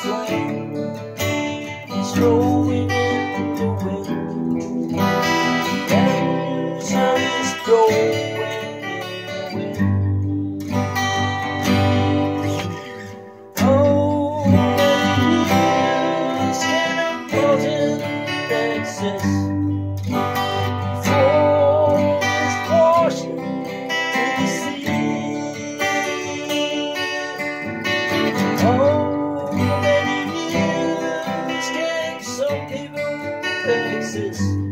It's blowing in the wind. The sun is. Texas.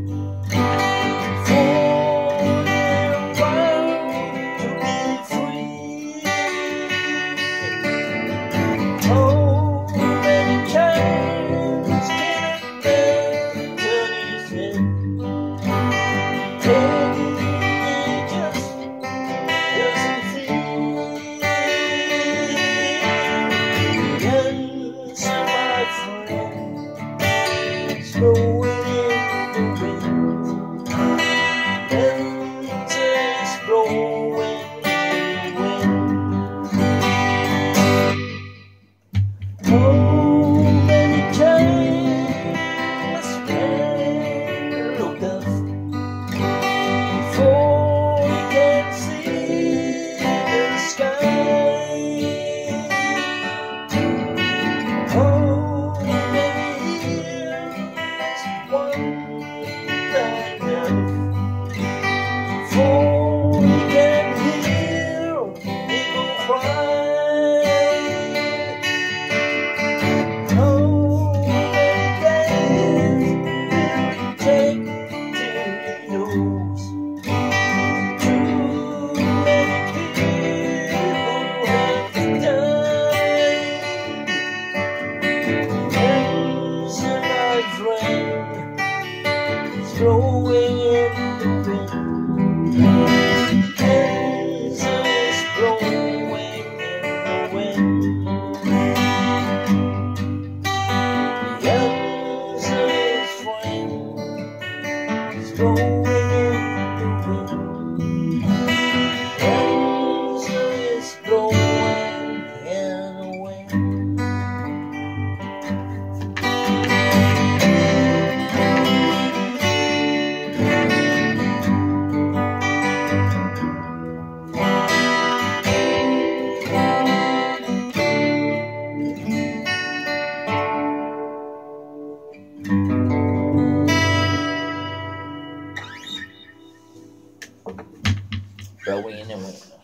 away, throwing in the wind. bro. And win.